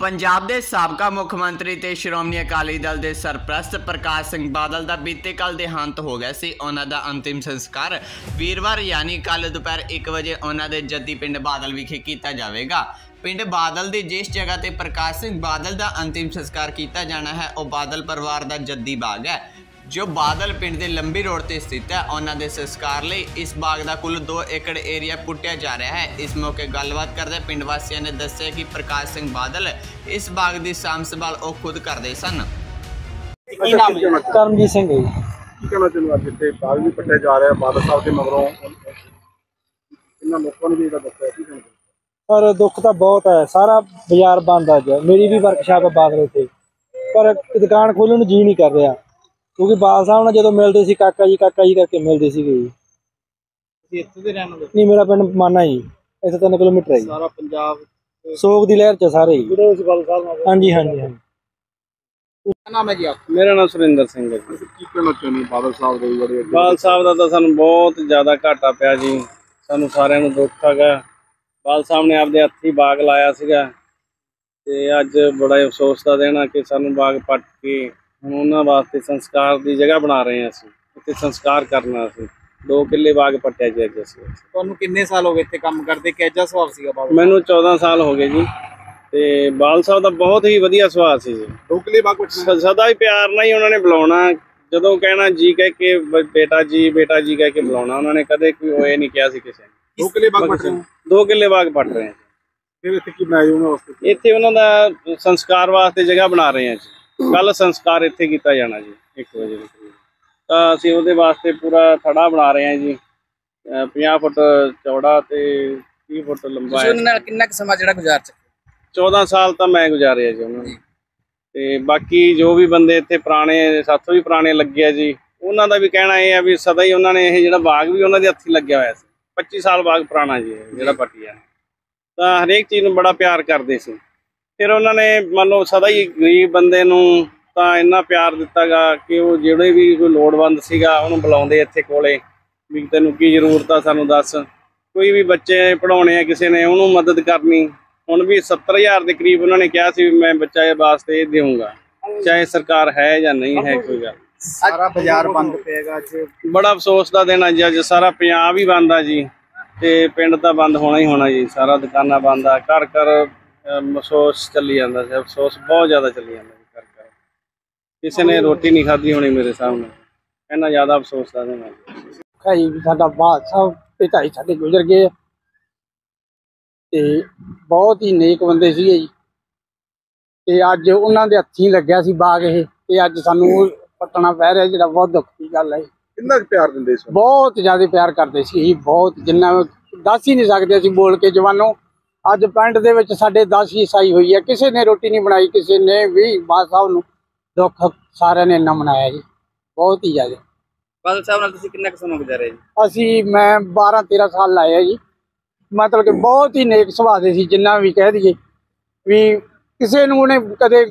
ਪੰਜਾਬ ਦੇ ਸਾਬਕਾ ਮੁੱਖ ਮੰਤਰੀ ਤੇ ਸ਼੍ਰੋਮਣੀ ਅਕਾਲੀ ਦਲ ਦੇ ਸਰਪ੍ਰਸਤ ਪ੍ਰਕਾਸ਼ ਸਿੰਘ ਬਾਦਲ ਦਾ ਬੀਤੇ ਕੱਲ ਦੇਹਾਂਤ ਹੋ ਗਿਆ ਸੀ। ਉਹਨਾਂ ਦਾ ਅੰਤਿਮ ਸੰਸਕਾਰ ਵੀਰਵਾਰ ਯਾਨੀ ਕੱਲ ਦੁਪਹਿਰ 1 ਵਜੇ ਉਹਨਾਂ ਦੇ ਜੱਦੀ ਪਿੰਡ ਬਾਦਲ ਵਿਖੇ ਕੀਤਾ ਜਾਵੇਗਾ। ਪਿੰਡ ਬਾਦਲ ਦੀ ਜਿਸ ਜਗ੍ਹਾ ਤੇ ਪ੍ਰਕਾਸ਼ ਸਿੰਘ ਬਾਦਲ ਦਾ ਅੰਤਿਮ ਸੰਸਕਾਰ ਕੀਤਾ ਜਾਣਾ ਹੈ, ਉਹ ਬਾਦਲ ਪਰਿਵਾਰ ਦਾ ਜੱਦੀ ਬਾਗ ਹੈ। ਜੋ ਬਾਦਲ ਪਿੰਡ ਦੇ ਲੰਬੀ ਰੋਡ ਤੇ ਸਥਿਤ ਹੈ ਉਹਨਾਂ ਦੇ ਸੰਸਕਾਰ ਲਈ ਇਸ ਬਾਗ ਦਾ ਕੁੱਲ 2 ਏਕੜ ਏਰੀਆ ਪੁੱਟਿਆ ਜਾ ਰਿਹਾ ਹੈ। ਇਸ ਮੌਕੇ ਗੱਲਬਾਤ ਕਰਦੇ ਪਿੰਡ ਵਾਸੀਆਂ ਨੇ ਦੱਸਿਆ ਕਿ ਪ੍ਰਕਾਸ਼ ਸਿੰਘ ਬਾਦਲ ਇਸ ਬਾਗ ਦੀ ਸਾਂਭ ਸੰਭਾਲ ਉਹ ਖੁਦ ਕਰਦੇ ਸਨ। ਕੀ ਨਾਮ ਹੈ? ਕਰਮਜੀਤ ਸਿੰਘ ਜੀ। ਕੀ ਕਹਿਣਾ ਚਾਹੁੰਦਾ ਅੱਜ ਇੱਥੇ? ਬਾਗ ਵੀ ਪੱਟਿਆ ਜਾ ਰਿਹਾ ਬਾਦਲ ਸਾਹਿਬ ਦੇ ਮਗਰੋਂ। ਇਹਨਾਂ ਲੋਕਾਂ ਨੂੰ ਵੀ ਇਹਦਾ ਦੱਸਿਆ ਕੀ ਕਹਿਣਾ ਪਰ ਦੁੱਖ ਤਾਂ ਬਹੁਤ ਹੈ ਸਾਰਾ ਬਾਜ਼ਾਰ ਬੰਦ ਅੱਜ। ਮੇਰੀ ਵੀ ਵਰਕਸ਼ਾਪ ਹੈ ਬਾਗਲੇ ਤੇ ਪਰ ਦੁਕਾਨ ਖੋਲ੍ਹਣ ਨੂੰ ਜੀ ਨਹੀਂ ਕਰ ਰਿਹਾ। ਕਿਉਂਕਿ ਬਾਲ ਸਾਹਿਬ ਨਾਲ ਜਦੋਂ ਮਿਲਦੇ ਸੀ ਕਾਕਾ ਜੀ ਕਾਕਾ ਜੀ ਕਰਕੇ ਮਿਲਦੇ ਸੀਗੇ ਜੀ। ਤੁਸੀਂ ਇੱਥੇ ਦੇ ਰਹਿਣ ਵਾਲੇ? ਨਹੀਂ ਮੇਰਾ ਪਿੰਡ ਮਾਨਾ ਜੀ ਇੱਥੇ 3 ਕਿਲੋਮੀਟਰ ਹੈ ਜੀ। ਸਾਰਾ ਪੰਜਾਬ ਸੋਗ ਦੀ ਲਹਿਰ ਚ ਸਾਰੇ ਜੀ। ਜਿਹੜੇ ਉਸ ਬਾਲ ਸਾਹਿਬ ਨਾਲ ਹਾਂਜੀ ਹਾਂਜੀ ਹਾਂਜੀ। ਕੀ ਨਾਮ ਹੈ ਜੀ ਆਪ ਮੇਰਾ ਨਾਮ ਸੁਰਿੰਦਰ ਸਿੰਘ ਹੈ ਜੀ। ਕੀ ਕਹਿਣਾ ਚਾਹੁੰਦੇ ਹੋ ਬਾਦਲ ਸਾਹਿਬ ਦੇ ਅੱਗੇ- ਬਾਲ ਸਾਹਿਬ ਦਾ ਤਾਂ ਸਾਨੂੰ ਬਹੁਤ ਜ਼ਿਆਦਾ ਘਾਟਾ ਪਿਆ ਜੀ। ਸਾਨੂੰ ਸਾਰਿਆਂ ਨੂੰ ਦੁੱਖ ਹੈਗਾ। ਬਾਲ ਸਾਹਿਬ ਨੇ ਆਪਦੇ ਹੱਥੀ ਬਾਗ ਲਾਇਆ ਸੀਗਾ। ਤੇ ਅੱਜ ਬੜਾ ਹੀ ਅਫਸੋਸ ਦਾ ਦਿਨ ਆ ਕਿ ਸਾਨੂੰ ਬਾਗ ਪੱਟ ਕੇ ਹੁਣ ਉਹਨਾਂ ਵਾਸਤੇ ਸੰਸਕਾਰ ਦੀ ਜਗ੍ਹਾ ਬਣਾ ਰਹੇ ਹਾਂ ਅਸੀਂ ਇੱਥੇ ਸੰਸਕਾਰ ਕਰਨਾ ਅਸੀਂ। ਦੋ ਕਿੱਲੇ ਬਾਗ ਪੱਟਿਆ ਜੀ ਅੱਜ ਅਸੀਂ। ਤੁਹਾਨੂੰ ਕਿੰਨੇ ਸਾਲ ਹੋ ਗਏ ਇੱਥੇ ਕੰਮ ਕਰਦੇ? ਕਿਹਜਾ ਸੁਭਾਅ ਸੀਗਾ ਬਾਬਾ ਮੈਨੂੰ 14 ਸਾਲ ਹੋ ਗਏ ਜੀ। ਤੇ ਬਾਲ ਸਾਹਿਬ ਦਾ ਬਹੁਤ ਹੀ ਵਧੀਆ ਸੁਭਾਅ ਸੀ ਜੀ। ਢੋਕਲੇ ਬਾਗ ਸ- ਸਦਾ ਹੀ ਪਿਆਰ ਨਾਲ ਹੀ ਉਹਨਾਂ ਨੇ ਬੁਲਾਉਣਾ। ਜਦੋਂ ਕਹਿਣਾ ਜੀ ਕਹਿ ਕੇ ਬ- ਬੇਟਾ ਜੀ ਬੇਟਾ ਜੀ ਕਹਿ ਕੇ ਬੁਲਾਉਣਾ। ਉਹਨਾਂ ਨੇ ਕਦੇ ਕੋਈ ਹੋਏ ਨਹੀਂ ਕਿਹਾ ਸੀ ਕਿਸੇ ਨੇ। ਢੋਕਲੇ ਬਾਗ ਪੱਟਣਾ ਦੋ ਕਿੱਲੇ ਬਾਗ ਪੱਟ ਰਹੇ ਹਾਂ ਫਿਰ ਇੱਥੇ ਕੀ ਬਣਾਇਆ ਉਹਨਾਂ ਵਾਸਤੇ? ਇੱਥੇ ਉਹਨਾਂ ਦਾ ਸੰਸਕਾਰ ਵਾਸਤੇ ਜਗ੍ਹਾ ਬਣਾ ਰਹੇ ਹਾਂ ਜੀ। ਕੱਲ ਸੰਸਕਾਰ ਇੱਥੇ ਕੀਤਾ ਜਾਣਾ ਜੀ 1 ਵਜੇ ਦੇ ਕਰੀਬ। ਤਾਂ ਅਸੀਂ ਉਹਦੇ ਵਾਸਤੇ ਪੂਰਾ ਥੜਾ ਬਣਾ ਰਹੇ ਹਾਂ ਜੀ। ਅਹ 50 ਫੁੱਟ ਚੌੜਾ ਤੇ 30 ਫੁੱਟ ਲੰਬਾ ਹੈ। ਉਹਨਾਂ ਨਾਲ ਕਿੰਨਾ ਕੁ ਸਮਾਂ ਜਿਹੜਾ ਗੁਜ਼ਾਰ ਚੁੱਕੇ 14 ਸਾਲ ਤਾਂ ਮੈਂ ਗੁਜ਼ਾਰਿਆ ਜੀ ਉਹਨਾਂ ਤੇ ਬਾਕੀ ਜੋ ਵੀ ਬੰਦੇ ਇੱਥੇ ਪੁਰਾਣੇ ਸਾਥੋਂ ਵੀ ਪੁਰਾਣੇ ਲੱਗੇ ਆ ਜੀ ਉਹਨਾਂ ਦਾ ਵੀ ਕਹਿਣਾ ਇਹ ਆ ਵੀ ਸਦਾ ਹੀ ਉਹਨਾਂ ਨੇ ਇਹ ਜਿਹੜਾ ਬਾਗ ਵੀ ਉਹਨਾਂ ਦੇ ਹੱਥੀ ਲੱਗਿਆ ਹੋਇਆ ਸੀ। 25 ਸਾਲ ਬਾਗ ਪੁਰਾਣਾ ਜੀ ਜਿਹੜਾ ਪੱਟੀਆ। ਤਾਂ ਹਰੇਕ ਚੀਜ਼ ਨੂੰ ਬੜਾ ਪਿਆਰ ਕਰਦੇ ਸੀ। ਫਿਰ ਉਹਨਾਂ ਨੇ ਮੰਨ ਲਓ ਸਦਾ ਹੀ ਗਰੀਬ ਬੰਦੇ ਨੂੰ ਤਾਂ ਇੰਨਾ ਪਿਆਰ ਦਿੱਤਾਗਾ ਕਿ ਉਹ ਜਿਹੜੇ ਵੀ ਕੋਈ ਲੋੜਵੰਦ ਸੀਗਾ ਉਹਨੂੰ ਬੁਲਾਉਂਦੇ ਇੱਥੇ ਕੋਲੇ ਵੀ ਤੈਨੂੰ ਕੀ ਜ਼ਰੂਰਤ ਆ ਸਾਨੂੰ ਦੱਸ। ਕੋਈ ਵੀ ਬੱਚੇ ਪੜਾਉਣੇ ਆ ਕਿਸੇ ਨੇ ਉਹਨੂੰ ਮਦਦ ਕਰਨੀ। ਹੁਣ ਵੀ 70000 ਦੇ ਕਰੀਬ ਉਹਨਾਂ ਨੇ ਕਿਹਾ ਸੀ ਮੈਂ ਬੱਚਾ ਇਹ ਵਾਸਤੇ ਇਹ ਦੇਵਾਂਗਾ ਚਾਹੇ ਸਰਕਾਰ ਹੈ ਜਾਂ ਨਹੀਂ ਹੈ ਕੋਈ ਗੱਲ। ਸਾਰਾ ਬਾਜ਼ਾਰ ਬੰਦ ਪਏਗਾ ਅੱਜ। ਬੜਾ ਅਫਸੋਸ ਦਾ ਦਿਨ ਅੱਜ ਅੱਜ ਸਾਰਾ ਪੰਜਾਬ ਹੀ ਬੰਦ ਆ ਜੀ। ਤੇ ਪਿੰਡ ਤਾਂ ਬੰਦ ਹੋਣਾ ਹੀ ਹੋਣਾ ਜੀ ਸਾਰਾ ਦੁਕਾਨਾਂ ਬੰਦ ਆ ਘਰ ਘਰ ਅਮ, ਅਫਸੋਸ ਚੱਲੀ ਜਾਂਦਾ ਸੀ ਅਫਸੋਸ ਬਹੁਤ ਜ਼ਿਆਦਾ ਚੱਲੀ ਜਾਂਦਾ ਜੀ ਘਰ ਘਰ ਕਿਸੇ ਨੇ ਰੋਟੀ ਨਹੀਂ ਖਾਧੀ ਹੋਣੀ ਮੇਰੇ ਸਾਹਮਣੇ ਇੰਨਾ ਜ਼ਿਆਦਾ ਅਫਸੋਸ ਦਾ ਦਿਨ। ਹੈ ਜੀ ਵੀ ਸਾਡਾ ਬਾਦ ਸਾਹਿਬ ਪਿਤਾ ਜੀ ਸਾਡੇ ਗੁਜ਼ਰ ਗਏ ਆ। ਤੇ ਬਹੁਤ ਹੀ ਨੇਕ ਬੰਦੇ ਸੀਗੇ ਜੀ ਤੇ ਅੱਜ ਉਹਨਾਂ ਦੇ ਹੱਥੀਂ ਲੱਗਿਆ ਸੀ ਬਾਗ ਇਹ ਤੇ ਅੱਜ ਸਾਨੂੰ ਉਹ ਪੱਟਣਾ ਪੈ ਰਿਹਾ ਜਿਹੜਾ ਬਹੁਤ ਦੁੱਖ ਦੀ ਗੱਲ ਹੈ ਜੀ। ਕਿੰਨਾ ਕੁ ਪਿਆਰ ਦਿੰਦੇ ਨੂੰ ਬਹੁਤ ਜ਼ਿਆਦਾ ਪਿਆਰ ਕਰਦੇ ਸੀ ਜੀ ਬਹੁਤ ਜਿੰਨਾ ਦੱਸ ਹੀ ਨਹੀਂ ਸਕਦੇ ਅਸੀਂ ਬੋਲ ਕੇ ਜਵਾਨੋਂ ਅੱਜ ਪਿੰਡ ਦੇ ਵਿੱਚ ਸਾਡੇ 10 ਹੀ ਈਸਾਈ ਹੋਈ ਹੈ। ਕਿਸੇ ਨੇ ਰੋਟੀ ਨਹੀਂ ਬਣਾਈ ਕਿਸੇ ਨੇ ਵੀ ਬਾਦ ਸਾਹਿਬ ਨੂੰ ਦੁੱਖ ਸਾਰਿਆਂ ਨੇ ਇੰਨਾ ਮਨਾਇਆ ਜੀ। ਬਹੁਤ ਹੀ ਜ਼ਿਆਦਾ। ਬਾਦਲ ਸਾਹਿਬ ਨਾਲ ਤੁਸੀਂ ਕਿੰਨਾ ਕੁ ਸਮਾਂ ਗੁਜ਼ਾਰਿਆ ਜੀ? ਅਸੀਂ ਮੈਂ 12 13 ਸਾਲ ਲਾਏ ਆ ਜੀ। ਮਤਲਬ ਕਿ ਬਹੁਤ ਹੀ ਨੇਕ ਸੁਭਾਅ ਦੇ ਸੀ ਜਿੰਨਾ ਵੀ ਕਹਿ ਦਈਏ। ਵੀ ਕਿਸੇ ਨੂੰ ਉਹਨੇ ਕਦੇ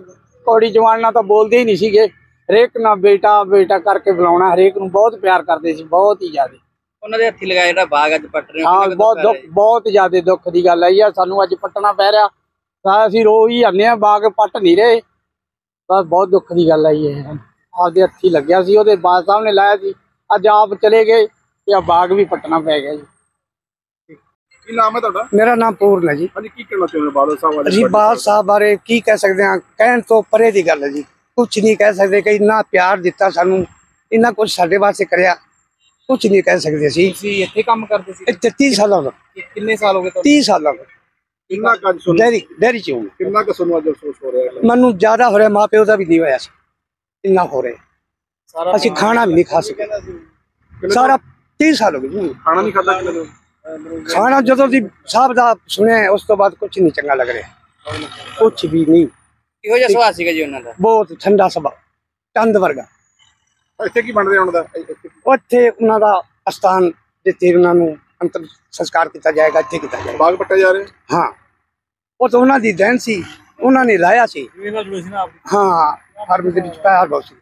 ਕੌੜੀ ਜਵਾਨ ਨਾਲ ਤਾਂ ਬੋਲਦੇ ਹੀ ਨਹੀਂ ਸੀਗੇ। ਹਰੇਕ ਨਾਲ ਬੇਟਾ ਬੇਟਾ ਕਰਕੇ ਬੁਲਾਉਣਾ ਹਰੇਕ ਨੂੰ ਬਹੁਤ ਪਿਆਰ ਕਰਦੇ ਸੀ ਬਹੁਤ ਹੀ ਜ਼ਿਆਦਾ। ਉਹਨਾਂ ਦੇ ਹੱਥੀ ਲਗਾਇਆ ਜਿਹੜਾ ਬਾਗ ਅੱਜ ਪੱਟ ਰਹੇ ਹੋ, ਹਾਂ ਕਿੰਨਾ ਕੁ ਬਹੁਤ ਦੁੱਖ ਆ ਦੁੱਖ ਬਹੁਤ ਜ਼ਿਆਦਾ ਦੁੱਖ ਦੀ ਗੱਲ ਆਈ ਆ ਸਾਨੂੰ ਅੱਜ ਪੱਟਣਾ ਪੈ ਰਿਹਾ। ਤਾਂ ਅਸੀਂ ਰੋ ਹੀ ਜਾਂਦੇ ਆ ਬਾਗ ਪੱਟ ਨਹੀਂ ਰਹੇ। ਬਸ ਬਹੁਤ ਦੁੱਖ ਦੀ ਗੱਲ ਆਈ ਹੈ ਆਪਦੇ ਹੱਥੀ ਲੱਗਿਆ ਸੀ ਉਹਦੇ ਬਾਦ ਸਾਹਿਬ ਨੇ ਲਾਇਆ ਸੀ। ਅੱਜ ਆਪ ਚਲੇ ਗਏ ਤੇ ਆ ਬਾਗ ਵੀ ਪੱਟਣਾ ਪੈ ਗਿਆ ਜੀ। ਕੀ ਨਾਮ ਹੈ ਤੁਹਾਡਾ? ਮੇਰਾ ਨਾਮ ਪੂਰਨ ਹੈ ਜੀ। ਹਾਂਜੀ ਕੀ ਕਹਿਣਾ ਚਾਹੁੰਦੇ ਹੋ ਬਾਦਲ ਸਾਹਿਬ ਅੱਜ ਅਸੀਂ ਬਾਦ ਸਾਹਿਬ ਬਾਰੇ ਕੀ ਕਹਿ ਸਕਦੇ ਹਾਂ? ਕਹਿਣ ਤੋਂ ਪਰੇ ਦੀ ਗੱਲ ਹੈ ਜੀ। ਕੁਝ ਨਹੀਂ ਕਹਿ ਸਕਦੇ ਕਿ ਇੰਨਾ ਪਿਆਰ ਦਿੱਤਾ ਸਾਨੂੰ ਇੰਨਾ ਕੁਝ ਸਾਡੇ ਵਾਸਤੇ ਕਰਿਆ। ਕੁਝ ਨਹੀਂ ਕਹਿ ਸਕਦੇ ਅਸੀਂ। ਤੁਸੀਂ ਇੱਥੇ ਕੰਮ ਕਰਦੇ ਸੀ? ਇਹ 33 ਸਾਲਾਂ ਦਾ। ਕਿ- ਕਿੰਨੇ ਸਾਲ ਹੋ ਗਏ ਤੁਹਾਨੂੰ 30 ਸਾਲਾਂ ਦਾ। ਕਿੰਨਾ ਕੁ ਅੱਜ ਸੁਣ ਡੈਰੀ ਡੈਰੀ ਚ। ਹੂੰ ਕਿੰਨਾ ਕੁ ਤੁਹਾਨੂੰ ਅੱਜ ਅਫਸੋਸ ਹੋ ਰਿਹਾ ਹੈ? ਮੈਨੂੰ ਜ਼ਿਆਦਾ ਹੋ ਰਿਹਾ ਮਾਂ ਪਿਓ ਦਾ ਵੀ ਨਹੀਂ ਹੋਇਆ ਸੀ। ਇੰਨਾ ਹੋ ਰਿਹਾ। ਸਾਰਾ ਅਸੀਂ ਖਾਣਾ ਵੀ ਨਹੀਂ ਖਾ ਸਕੇ। ਸਾਰਾ 30 ਸਾਲ ਹੋ ਗਏ ਜੀ। ਖਾਣਾ ਨਹੀਂ ਖਾਦਾ ਕਿੰਨੇ ਦਿਨ? ਖਾਣਾ ਜਦੋਂ ਦੀ ਸਾਹਿਬ ਦਾ ਸੁਣਿਆ ਉਸ ਤੋਂ ਬਾਅਦ ਕੁਝ ਨਹੀਂ ਚੰਗਾ ਲੱਗ ਰਿਹਾ। ਕੁਝ ਵੀ ਨਹੀਂ। ਕਿਹੋ ਜਿਹਾ ਸੁਭਾਅ ਸੀਗਾ ਜੀ ਉਹਨਾਂ ਦਾ? ਬਹੁਤ ਠੰਡਾ ਸੁਭਾਅ। ਚੰਦ ਵਰਗਾ। ਇੱਥੇ ਕੀ ਬਣ ਰਿਹਾ ਉਹਨਾਂ ਦਾ? ਉੱਥੇ ਉਹਨਾਂ ਦਾ ਅਸਥਾਨ ਜਿੱਥੇ ਉਹਨਾਂ ਨੂੰ ਅੰਤਮ ਸੰਸਕਾਰ ਕੀਤਾ ਜਾਏਗਾ ਇੱਥੇ ਕੀਤਾ ਜਾਏਗਾ। ਬਾਗ ਪੱਟਿਆ ਜਾ ਰਿਹਾ? ਹਾਂ। ਉਹ ਤਾਂ ਉਹਨਾਂ ਦੀ ਦੇਣ ਸੀ ਉਹਨਾਂ ਨੇ ਲਾਇਆ ਸੀ। ਹਾਂ ਫਾਰਮ ਦੇ ਵਿੱਚ ਪਿਆਰ ਬਹੁਤ ਸੀ।